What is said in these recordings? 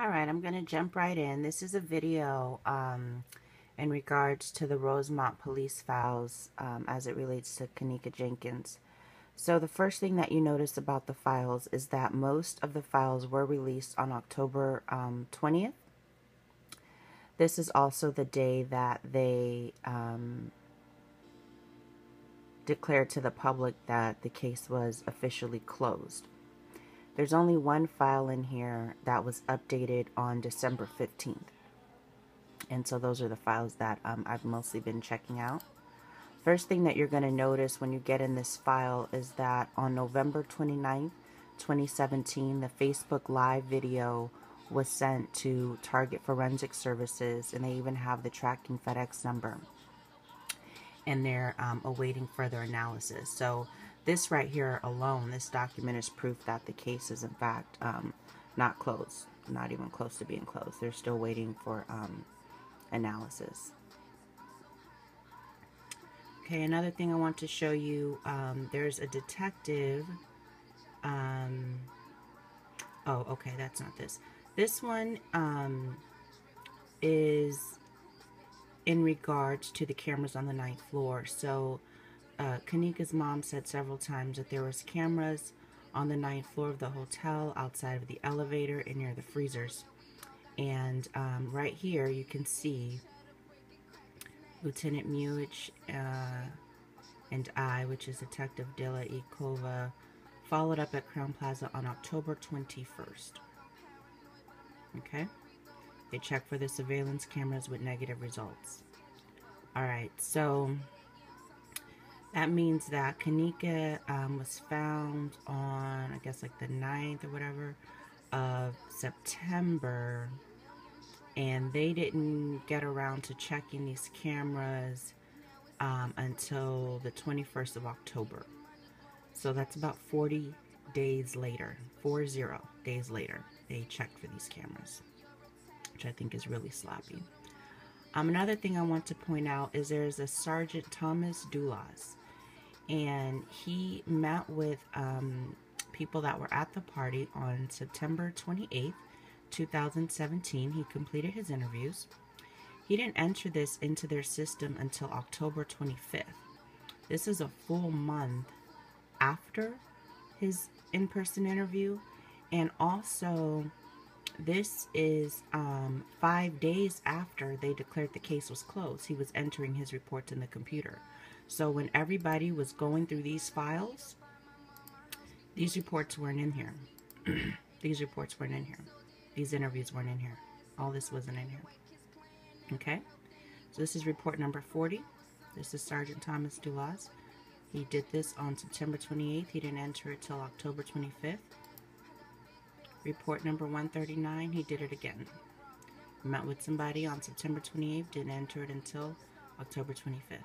Alright, I'm going to jump right in. This is a video um, in regards to the Rosemont police files um, as it relates to Kenneka Jenkins. So the first thing that you notice about the files is that most of the files were released on October um, 20th. This is also the day that they um, declared to the public that the case was officially closed. There's only one file in here that was updated on December 15th. And so those are the files that um, I've mostly been checking out. First thing that you're going to notice when you get in this file is that on November 29th, 2017, the Facebook Live video was sent to Target Forensic Services, and they even have the tracking FedEx number. And they're um, awaiting further analysis. So this right here alone, this document is proof that the case is in fact um, not closed, not even close to being closed. They're still waiting for um, analysis. Okay, another thing I want to show you, um, there's a detective, um, oh, okay, that's not this. This one um, is in regards to the cameras on the ninth floor. So uh, Kenneka's mom said several times that there was cameras on the ninth floor of the hotel, outside of the elevator, and near the freezers. And um, right here, you can see Lieutenant Muich uh, and I, which is Detective Dilla Ikova, followed up at Crowne Plaza on October 21st. Okay? They checked for the surveillance cameras with negative results. Alright, so that means that Kenneka um, was found on, I guess, like the 9th or whatever of September. And they didn't get around to checking these cameras um, until the 21st of October. So that's about 40 days later, 40 days later, they checked for these cameras, which I think is really sloppy. Um, another thing I want to point out is there's a Sergeant Thomas Doulas and he met with um, people that were at the party on September 28th, 2017. He completed his interviews. He didn't enter this into their system until October 25th. This is a full month after his in person interview, and also this is um, five days after they declared the case was closed. He was entering his reports in the computer. So when everybody was going through these files, these reports weren't in here. these reports weren't in here. These interviews weren't in here. All this wasn't in here. Okay? So this is report number 40. This is Sergeant Thomas Doulas. He did this on September 28th. He didn't enter it till October 25th. Report number 139, he did it again. Met with somebody on September 28th, didn't enter it until October 25th.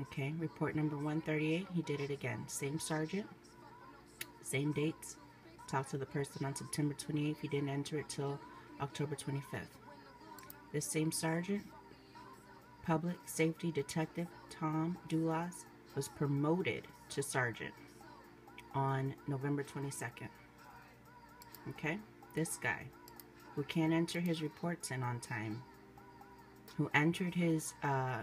Okay, report number 138, he did it again. Same sergeant, same dates. Talked to the person on September 28th, he didn't enter it till October 25th. This same sergeant, public safety detective Tom Doulas, was promoted to sergeant on November 22nd. Okay, this guy who can't enter his reports in on time, who entered his uh,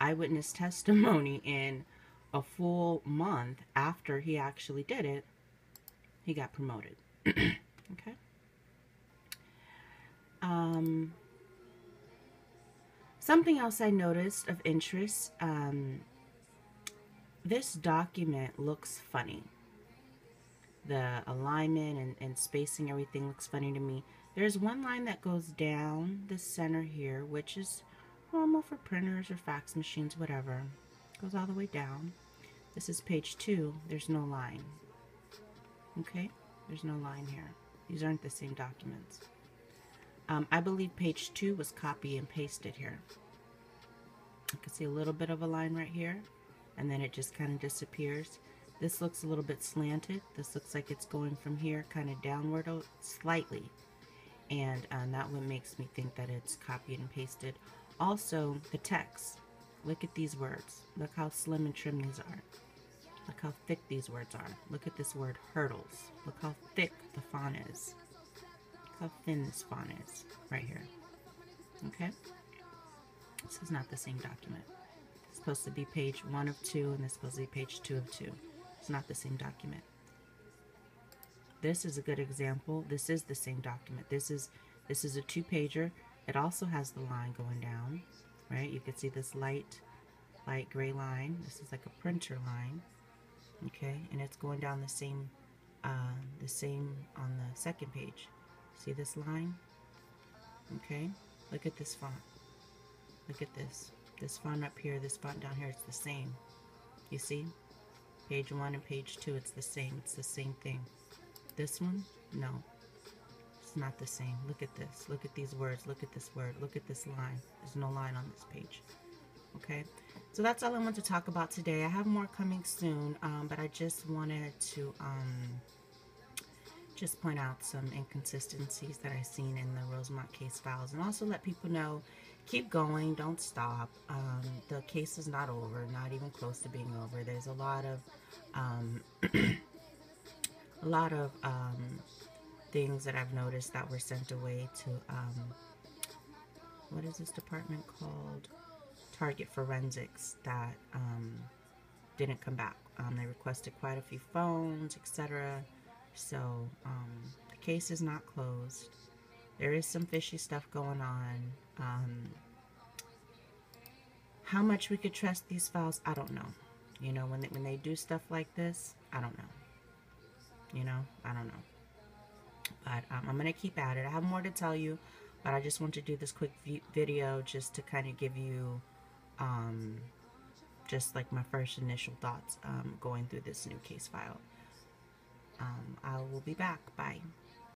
eyewitness testimony in a full month after he actually did it, he got promoted. okay. Um, something else I noticed of interest, um, this document looks funny. The alignment and, and spacing, everything looks funny to me. There's one line that goes down the center here, which is normal for printers or fax machines, whatever. Goes all the way down. This is page two. There's no line. Okay? There's no line here. These aren't the same documents. Um, I believe page two was copy and pasted here. You can see a little bit of a line right here, and then it just kind of disappears. This looks a little bit slanted. This looks like it's going from here kind of downward slightly. And um, that one makes me think that it's copied and pasted. Also, the text. Look at these words. Look how slim and trim these are. Look how thick these words are. Look at this word hurdles. Look how thick the font is. how thin this font is right here. Okay? This is not the same document. It's supposed to be page one of two, and this is supposed to be page two of two. It's not the same document. This is a good example. This is the same document. This is this is a two-pager. It also has the line going down, right? You can see this light, light gray line. This is like a printer line, okay? And it's going down the same, uh, the same on the second page. See this line? Okay. Look at this font. Look at this. This font up here, this font down here, it's the same. You see? Page one and page two, it's the same. It's the same thing. This one, no. It's not the same. Look at this. Look at these words. Look at this word. Look at this line. There's no line on this page. Okay? So that's all I want to talk about today. I have more coming soon, um, but I just wanted to um, just point out some inconsistencies that I've seen in the Rosemont case files and also let people know keep going, don't stop. Um, the case is not over, not even close to being over. There's a lot of um, a lot of um, things that I've noticed that were sent away to um, what is this department called? Target Forensics that um, didn't come back. Um, they requested quite a few phones, etc. So the case is not closed. There is some fishy stuff going on. Um, how much we could trust these files, I don't know. You know, when they, when they do stuff like this, I don't know. You know, I don't know. But um, I'm going to keep at it. I have more to tell you, but I just want to do this quick video just to kind of give you um, just like my first initial thoughts um, going through this new case file. Um, I will be back. Bye.